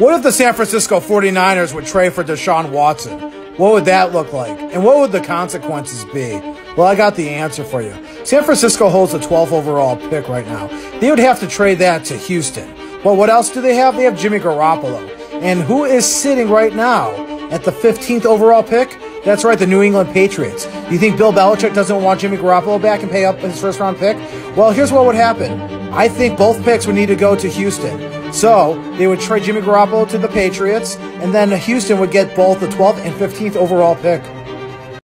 What if the San Francisco 49ers would trade for Deshaun Watson? What would that look like? And what would the consequences be? Well, I got the answer for you. San Francisco holds the 12th overall pick right now. They would have to trade that to Houston. Well, what else do they have? They have Jimmy Garoppolo. And who is sitting right now at the 15th overall pick? That's right, the New England Patriots. Do you think Bill Belichick doesn't want Jimmy Garoppolo back and pay up his first round pick? Well, here's what would happen. I think both picks would need to go to Houston. So they would trade Jimmy Garoppolo to the Patriots, and then Houston would get both the 12th and 15th overall pick.